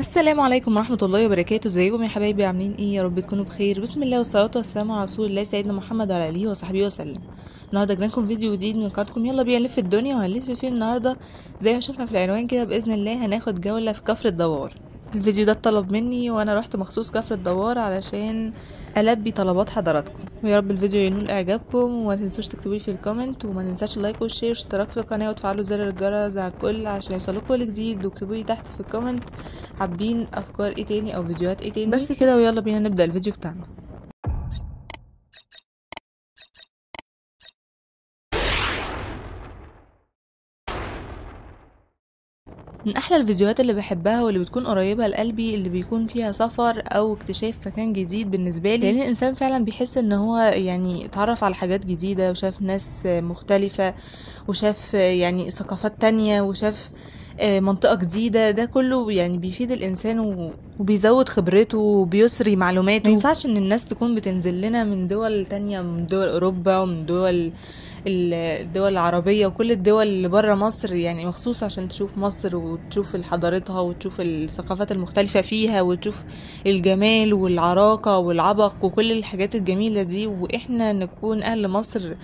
السلام عليكم ورحمة الله وبركاته. ازيكم يا حبايبي؟ عاملين إيه؟ يا رب تكونوا بخير. بسم الله والصلاة والسلام على رسول الله سيدنا محمد وعلى آله وصحبه وسلم. النهارده جبنا لكم فيديو جديد من قناتكم. يلا بينا نلف الدنيا وهنلف فيه النهارده. زي ما شفنا في العنوان كده بإذن الله هناخد جولة في كفر الدوار. الفيديو ده اتطلب مني وأنا رحت مخصوص كفر الدوار علشان ألبي طلبات حضراتكم. ويا رب الفيديو ينول إعجابكم وما تنسوش تكتبوا في ال comment وما ننساش ال like وال share والاشتراك في القناة وتفعلوا زر الجرس على الكل عشان يوصلكم كل جديد واكتبوا لي تحت في ال comment حابين أفكار إيه تاني أو فيديوهات إيه تاني. بس كده ويلا بينا نبدأ الفيديو بتاعنا. من أحلى الفيديوهات اللي بحبها واللي بتكون قريبة لقلبي اللي بيكون فيها سفر أو اكتشاف مكان جديد بالنسبة لي. لأن الإنسان فعلا بيحس إن هو يعني اتعرف على حاجات جديدة وشاف ناس مختلفة وشاف يعني ثقافات تانية وشاف منطقة جديدة. ده كله يعني بيفيد الإنسان وبيزود خبرته وبيسري معلوماته. ما ينفعش إن الناس تكون بتنزل لنا من دول تانية من دول أوروبا ومن دول الدول العربية وكل الدول اللي برا مصر. يعني مخصوص عشان تشوف مصر وتشوف حضارتها وتشوف الثقافات المختلفة فيها وتشوف الجمال والعراقة والعبق وكل الحاجات الجميلة دي. وإحنا نكون أهل مصر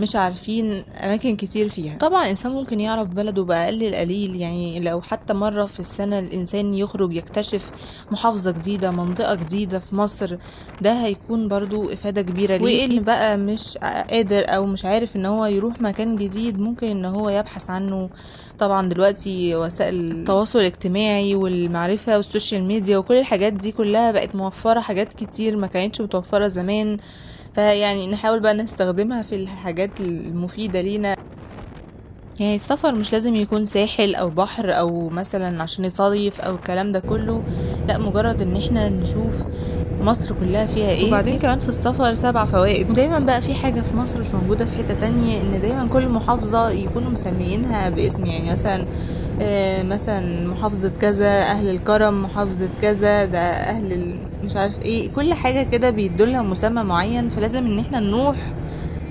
مش عارفين أماكن كتير فيها. طبعا الإنسان ممكن يعرف بلده بأقل القليل يعني لو حتى مرة في السنة الإنسان يخرج يكتشف محافظة جديدة منطقة جديدة في مصر ده هيكون برضو إفادة كبيرة ليه؟ واللي بقى مش قادر أو مش عارف إن هو يروح مكان جديد ممكن إن هو يبحث عنه. طبعا دلوقتي وسائل التواصل الاجتماعي والمعرفة وال social media وكل الحاجات دي كلها بقت موفرة حاجات كتير ما كانتش متوفرة زمان. فيعني نحاول بقى نستخدمها في الحاجات المفيدة لينا. يعني السفر مش لازم يكون ساحل أو بحر أو مثلا عشان يصيف أو الكلام ده كله. لا مجرد إن إحنا نشوف مصر كلها فيها إيه. وبعدين كمان في السفر سبع فوائد. ودايما بقى في حاجة في مصر مش موجودة في حتة تانية إن دايما كل محافظة يكونوا مسميينها باسم. يعني مثلا مثلا محافظة كذا أهل الكرم محافظة كذا ده أهل مش عارف إيه كل حاجة كده بيدولها مسمى معين فلازم إن إحنا نروح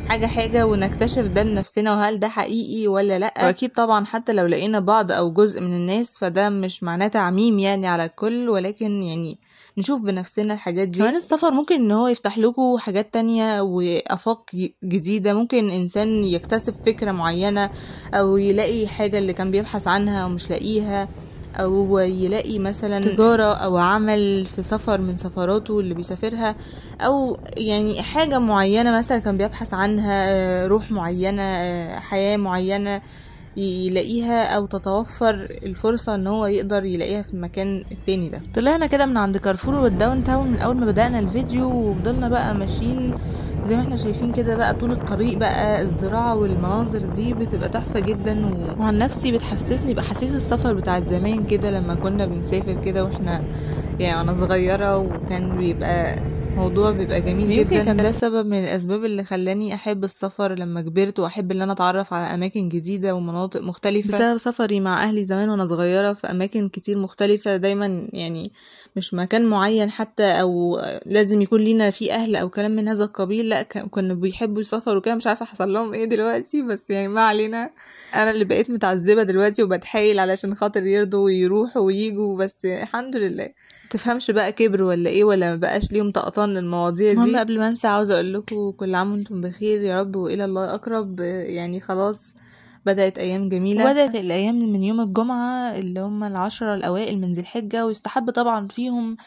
حاجة حاجة ونكتشف ده بنفسنا وهل ده حقيقي ولا لأ. وأكيد طبعا حتى لو لقينا بعض أو جزء من الناس فده مش معناه تعميم يعني على الكل ولكن يعني نشوف بنفسنا الحاجات دي. كمان السفر ممكن إن هو يفتح لكم حاجات تانية وآفاق جديدة. ممكن إنسان يكتسب فكرة معينة أو يلاقي حاجة اللي كان بيبحث عنها ومش لاقيها أو يلاقي مثلا تجارة. أو عمل في سفر من سفراته اللي بيسافرها أو يعني حاجة معينة مثلا كان بيبحث عنها روح معينة حياة معينة. يلاقيها أو تتوفر الفرصة إن هو يقدر يلاقيها في المكان التاني ده. طلعنا كده من عند كارفور وال downtown من أول ما بدأنا الفيديو وفضلنا بقى ماشيين زي ما إحنا شايفين كده بقى طول الطريق بقى الزراعة والمناظر دي بتبقى تحفة جدا وعن نفسي بتحسسني بأحاسيس السفر بتاعت زمان كده لما كنا بنسافر كده وإحنا يعني وأنا صغيرة وكان بيبقى موضوع بيبقى جميل جدا. كان ده سبب من الأسباب اللي خلاني أحب السفر لما كبرت وأحب إن أنا أتعرف على أماكن جديدة ومناطق مختلفة. بسبب سفري مع أهلي زمان وأنا صغيرة في أماكن كتير مختلفة دايما يعني مش مكان معين حتى أو لازم يكون لينا فيه أهل أو كلام من هذا القبيل. لأ كانوا بيحبوا يسافروا كده مش عارفة حصل لهم إيه دلوقتي بس يعني ما علينا. أنا اللي بقيت متعذبة دلوقتي وبتحايل علشان خاطر يرضوا ويروحوا ويجوا بس الحمد لله. تفهمش بقى كبر ولا إيه ولا ما بقاش ليهم طقطان للمواضيع دي. المهم قبل ما انسى عاوزه أقول لكم كل عام وأنتم بخير يا رب والى الله اقرب. يعني خلاص بدأت أيام جميلة. وبدأت الأيام من يوم الجمعة اللي هم العشرة الأوائل من ذي الحجة ويستحب طبعا فيهم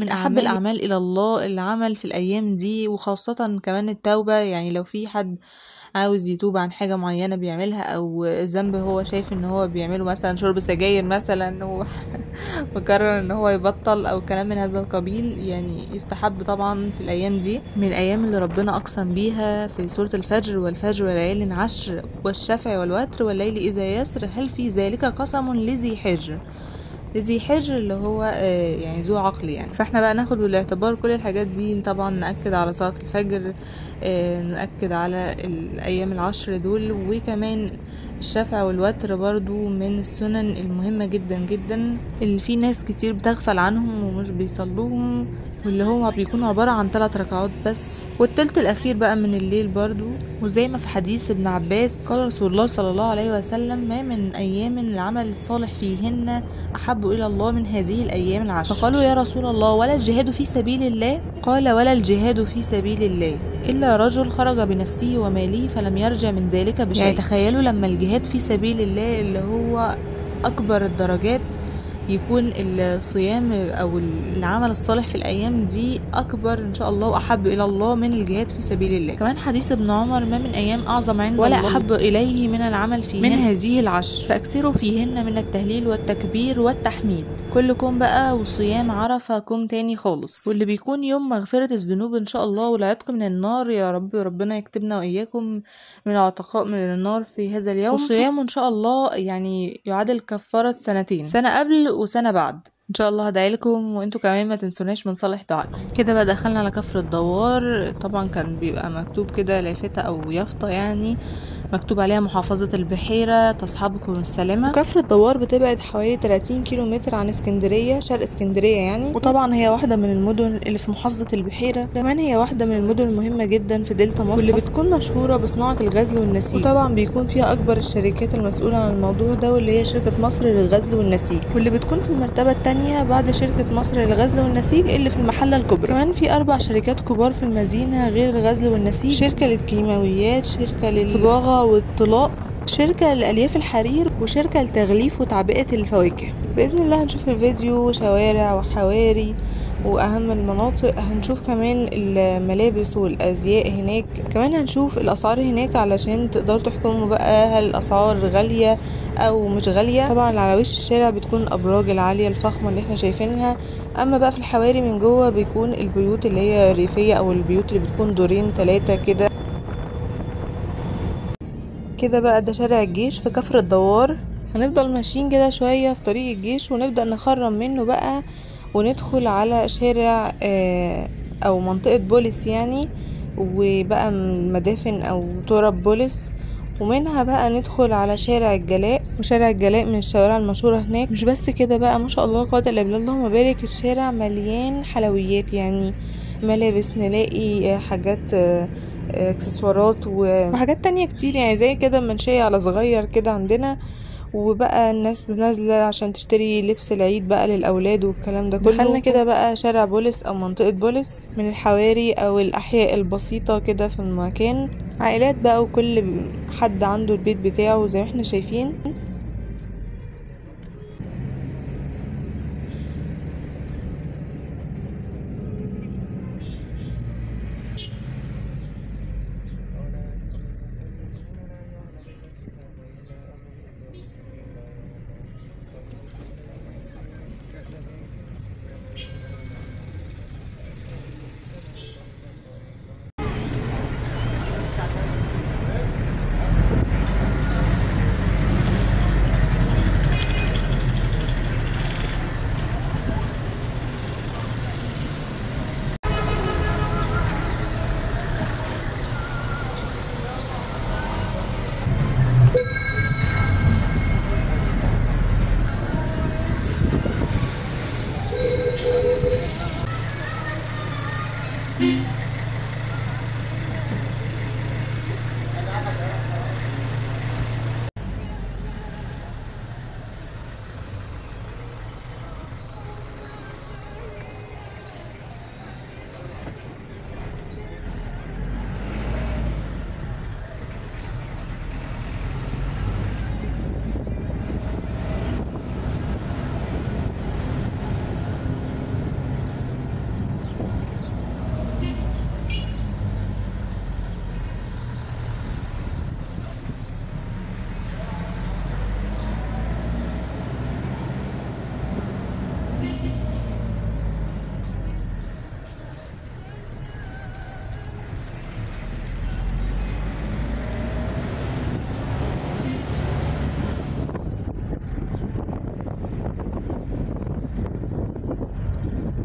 من أحب الأعمال إلى الله العمل في الأيام دي وخاصة كمان التوبة. يعني لو في حد عاوز يتوب عن حاجة معينة بيعملها أو ذنب هو شايف إن هو بيعمله مثلا شرب سجاير مثلا وقرر إن هو يبطل أو كلام من هذا القبيل يعني يستحب طبعا في الأيام دي. من الأيام اللي ربنا أقسم بيها في سورة الفجر والفجر وليال عشر والشفع والوتر والليل إذا يسر هل في ذلك قسم لذي حجر؟ ذي حجر اللي هو يعني ذو عقل يعني. فاحنا بقى ناخد بالاعتبار كل الحاجات دي طبعا نأكد على صلاة الفجر نأكد على الأيام العشر دول. وكمان الشفع والوتر برضو من السنن المهمة جدا جدا اللي في ناس كتير بتغفل عنهم ومش بيصلوهم. واللي هو بيكون عبارة عن ثلاث ركعات بس. والتلت الأخير بقى من الليل برضو. وزي ما في حديث ابن عباس قال رسول الله صلى الله عليه وسلم ما من أيام العمل الصالح فيهن أحب إلى الله من هذه الأيام العشر. فقالوا يا رسول الله ولا الجهاد في سبيل الله؟ قال ولا الجهاد في سبيل الله إلا رجل خرج بنفسه وماله فلم يرجع من ذلك بشيء. يعني تخيلوا لما الجهاد في سبيل الله اللي هو أكبر الدرجات يكون الصيام أو العمل الصالح في الأيام دي أكبر إن شاء الله وأحب إلى الله من الجهاد في سبيل الله. كمان حديث ابن عمر ما من أيام أعظم عند ولا الله. أحب إليه من العمل فيهن. من هذه العشر. فأكثروا فيهن من التهليل والتكبير والتحميد. كلكم بقى وصيام عرفة كم تاني خالص. واللي بيكون يوم مغفرة الذنوب إن شاء الله والعتق من النار يا رب ربنا يكتبنا وإياكم من العتقاء من النار في هذا اليوم. وصيامه إن شاء الله يعني يعادل كفارة سنتين. سنة قبل وسنة بعد. إن شاء الله هدعي لكم وإنتوا كمان ما تنسوناش من صالح دعائكم كده بقى دخلنا على كفر الدوار. طبعا كان بيبقى مكتوب كده لافتة أو يافطة يعني. مكتوب عليها محافظة البحيرة تصحبكم السلامة. كفر الدوار بتبعد حوالي 30 كيلو متر عن اسكندرية شرق اسكندرية يعني. وطبعا هي واحدة من المدن اللي في محافظة البحيرة. كمان هي واحدة من المدن المهمة جدا في دلتا مصر. واللي بتكون مشهورة بصناعة الغزل والنسيج. وطبعا بيكون فيها أكبر الشركات المسؤولة عن الموضوع ده واللي هي شركة مصر للغزل والنسيج. واللي بتكون في المرتبة الثانية بعد شركة مصر للغزل والنسيج اللي في المحلة الكبرى. كمان في أربع شركات كبار في المدينة غير الغزل والنسيج. شركة للكيماويات شركة للصباغة والطلاء شركة لألياف الحرير وشركة لتغليف وتعبئة الفواكه. بإذن الله هنشوف في الفيديو شوارع وحواري وأهم المناطق. هنشوف كمان الملابس والأزياء هناك. كمان هنشوف الأسعار هناك علشان تقدروا تحكموا بقى هل الأسعار غالية أو مش غالية. طبعا على وش الشارع بتكون الابراج العالية الفخمة اللي إحنا شايفينها. أما بقى في الحواري من جوه بيكون البيوت اللي هي ريفية أو البيوت اللي بتكون دورين ثلاثة كده. كده بقى ده شارع الجيش في كفر الدوار. هنفضل ماشيين كده شوية في طريق الجيش ونبدأ نخرم منه بقى وندخل على شارع أو منطقة بوليس يعني وبقى مدافن أو تراب بوليس. ومنها بقى ندخل على شارع الجلاء. وشارع الجلاء من الشوارع المشهورة هناك. مش بس كده بقى ما شاء الله قادر إلا بالله اللهم بارك الشارع مليان حلويات يعني ملابس نلاقي حاجات اكسسوارات وحاجات تانية كتير يعني زي كده منشية على صغير كده عندنا وبقى الناس نازلة عشان تشتري لبس العيد بقى للأولاد والكلام ده كله دخلنا كده بقى شارع بوليس أو منطقة بوليس من الحواري أو الأحياء البسيطة كده في المكان عائلات بقى وكل حد عنده البيت بتاعه زي ما إحنا شايفين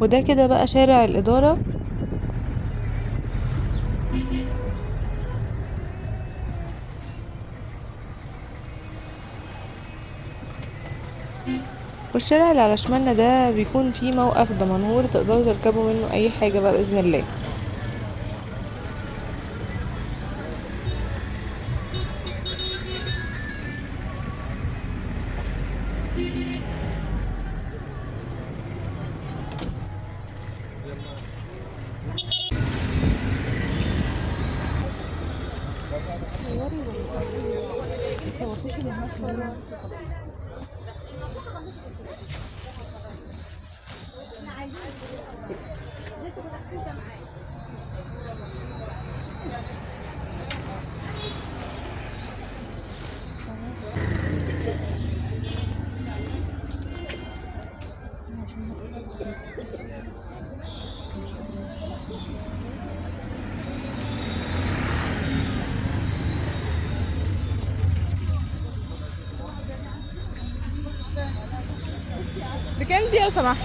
وده كده بقى شارع الإدارة. والشارع اللي على شمالنا ده بيكون فيه موقف دمنهور تقدروا تركبوا منه أي حاجة بقى بإذن الله. 你跟着什么？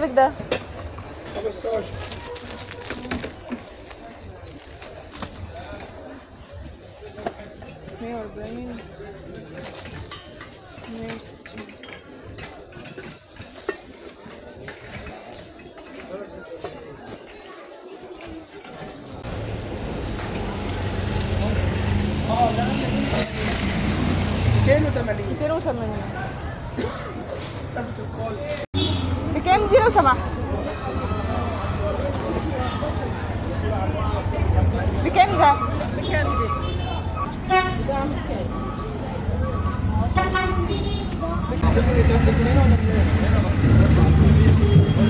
sevda. Tá gostoso. Meu, bem... Neste... Quero também. Quero também. Thank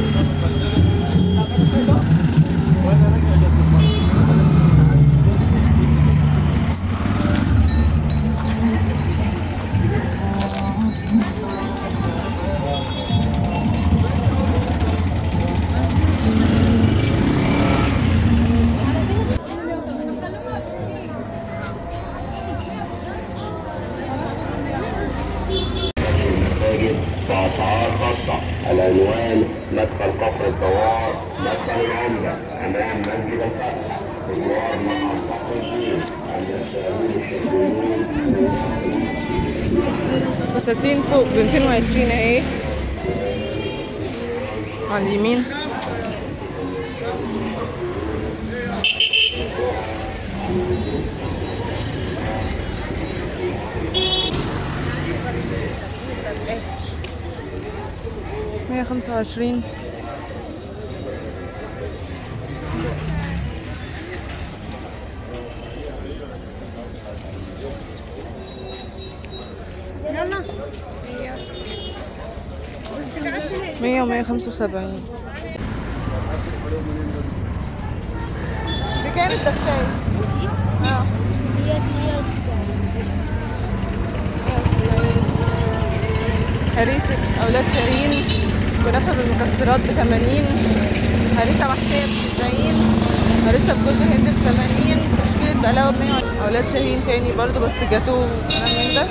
you. المساجد بأسعار خاصة العنوان مدخل كفر الدوار مدخل العمدة أمام مسجد الفتح الدوار مع المحافظين أن يستقبلوا الشيخ فساتين فوق ب 220 اهي على اليمين. مية خمسة وعشرين. مية ومية خمسة وسبعين. بكام الدفاية؟ آه هريسة أولاد شاهين. كنافة بالمكسرات بثمانين هريسة محشية بتسعين هريسة بجوز هند بثمانين تشكيلة بقلاوة بمية أولاد شاهين تاني برضو بس جاتو من ده.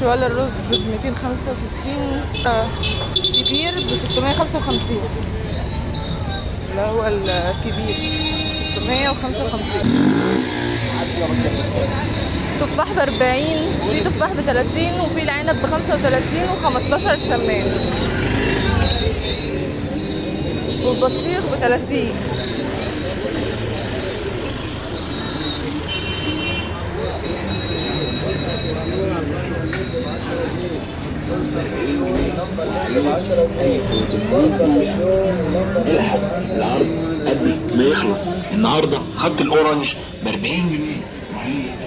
شوال الرز ب 265 آه، كبير ب 655 اللي هو الكبير 655 تفاح ب 40 في تفاح ب 30 وفي العنب ب 35 و15 الشمام والبطيخ ب 30 الحق العرض قبل ما يخلص. النهارده خدت الأورنج ب 40 جنيه.